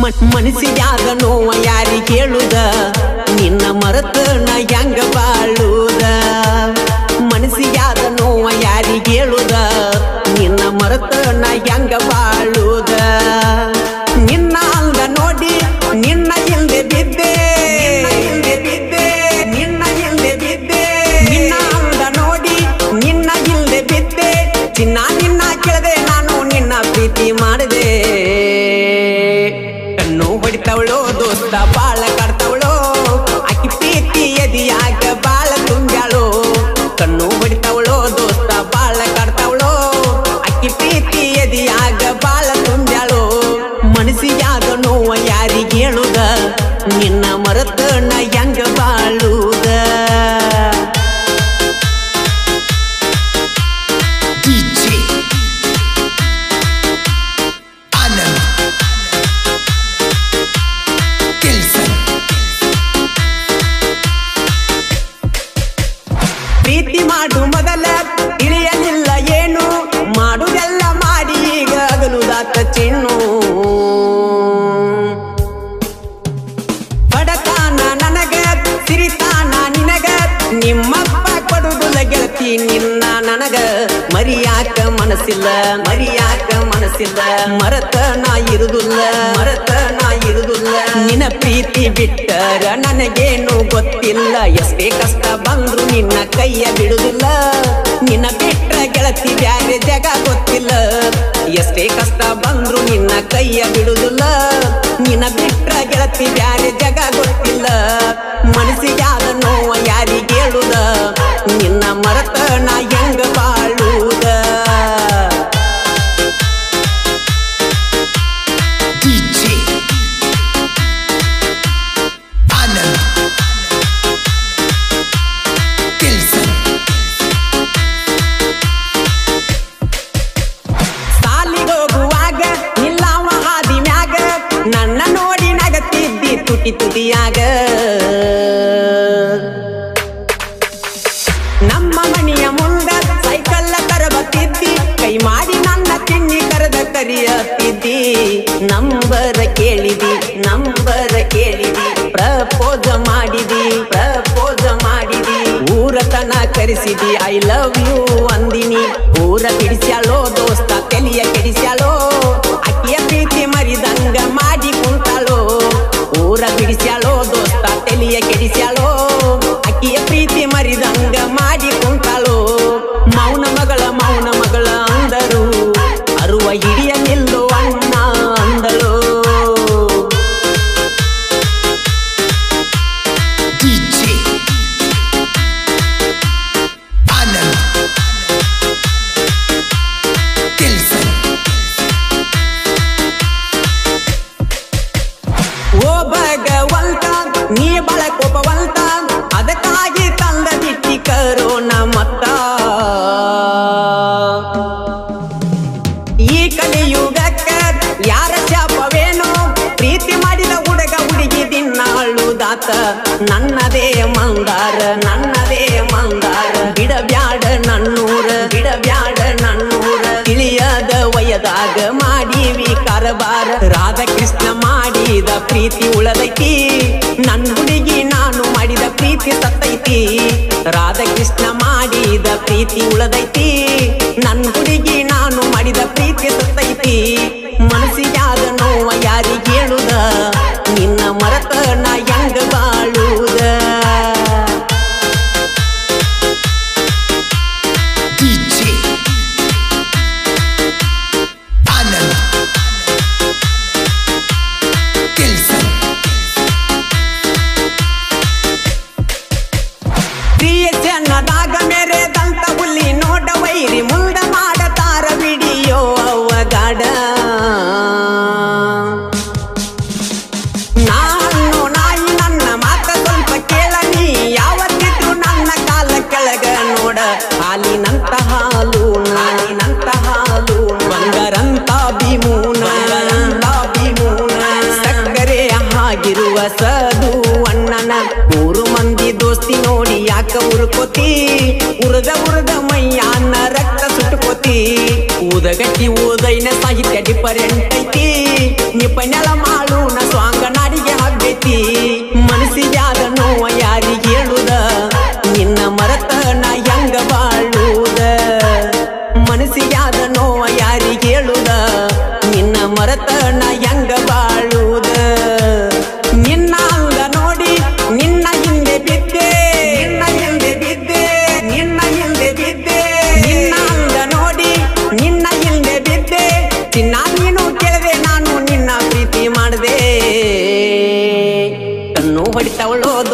ಮ- ಮನಸ್ಸಿಗ್ಯಾದ ನೋವ ಯಾರಿಗೆ ಕೇಳುದ? ನಿನ್ನ ಮರತ ನಾ ಹೆಂಗ ಬಾಳುದ ನಾ ಹೆಂಗ ಮನಸ್ಸಿಲ್ಲ. ಮರಿಯಾಕ ಮನಸ್ಸಿಲ್ಲ. ಮರತ ನಾ ಇರುದಿಲ್ಲ. ಮರತ ನಾ ಇರುದಿಲ್ಲ. ನಿನ್ನ ಪ್ರೀತಿ ಬಿಟ್ಟರ ನನಗೇನು ಗೊತ್ತಿಲ್ಲ. ಎಷ್ಟೇ ಕಷ್ಟ ಬಂದ್ರು ನಿನ್ನ ಕೈಯ ಬಿಡುದಿಲ್ಲ. ನಿನ್ನ ಬಿಟ್ಟ ಗೆಳತಿ ಬ್ಯಾರೆ ಜಗ ಗೊತ್ತಿಲ್ಲ. ಎಷ್ಟೇ ಕಷ್ಟ ಬಂದ್ರು ನಿನ್ನ ಕೈಯ ಬಿಡುದಿಲ್ಲ. ನಿನ್ನ ಬಿಟ್ಟ ಗೆಳತಿ ಬ್ಯಾರೆ ಜಗ ಗೊತ್ತಿಲ್ಲ. ಮನಸ್ಸಿಗಾದ ನೋವ ಯಾರಿಗೇಳುದ ನಿನ್ನ ಮರತ ನಾ ನಮ್ಮ ಮನೆಯ ಮುಂದ ಸೈಕಲ್ ತರಬತ್ತಿದ್ದಿ. ಕೈ ಮಾಡಿ ನನ್ನ ತಿನ್ನಿ ಕರೆದ ಕರಿಯತ್ತಿದ್ದಿ. Number ಕೇಳಿದಿ number ಕೇಳಿದಿ. ಪ್ರಪೋಜ ಮಾಡಿದಿ ಪ್ರಪೋಜ ಮಾಡಿದಿ. ಊರತನ ಕರೆಸಿದಿ ಐ ಲವ್ ಯು ಅಂದಿನಿ. ಊರ ಬಿಡಿಸ್ಯಾಳೋ ಮಂದಾರ ನನ್ನದೇ ಮಂದಾರ ಬಿಡಬ್ಯಾಡ ನನ್ನೂರ ಬಿಡಬ್ಯಾಡ ನನ್ನೂರ ತಿಳಿಯದ ವಯದಾಗ ಮಾಡೀವಿ ಕಾರಬಾರ ರಾಧಾಕೃಷ್ಣ ಮಾಡಿದ ಪ್ರೀತಿ ಉಳದೈತಿ ನನ್ನ ಹುಡುಗಿ ನಾನು ಮಾಡಿದ ಪ್ರೀತಿ ಸತ್ತೈತಿ ರಾಧಾಕೃಷ್ಣ ಮಾಡಿದ ಪ್ರೀತಿ ಉಳದೈತಿ ಹಾಲಿನಂತ ಹಾಲು ನಾಲಿನಂತ ಹಾಲು ಬಂಗಾರಂತ ಭೀಮೂನ ಭೀಮೂನ ಸಕ್ಕರೆ ಹಾಗಿರುವ ಸದು ಅಣ್ಣನ. ಮೂರು ಮಂದಿ ದೋಸ್ತಿ ನೋಡಿ ಯಾಕ ಉರ್ಕೋತಿ? ಉರದ ಉರದ ಮೈಯಾನ ರಕ್ತ ಸುಟ್ಕೋತಿ ಊದಗಟ್ಟಿ ಊದೈನ ಸಾಹಿತ್ಯ ಡಿಫರೆಂಟ್ ಐತಿ. ನಿಪನೆಲ ಮಾಡು Ahorita lo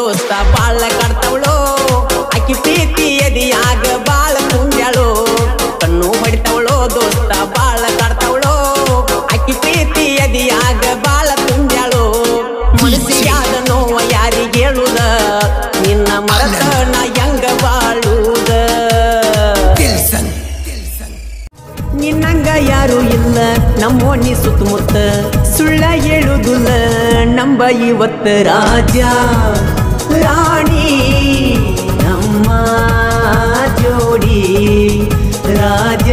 ಯಾರು ಇಲ್ಲ ನಮ್ಮೋನಿ ಸುತ್ತಮುತ್ತ ಸುಳ್ಳ ಹೇಳುದಿಲ್ಲ ನಂಬ ಇವತ್ತ ರಾಜ ರಾಣಿ ನಮ್ಮ ಜೋಡಿ ರಾಜ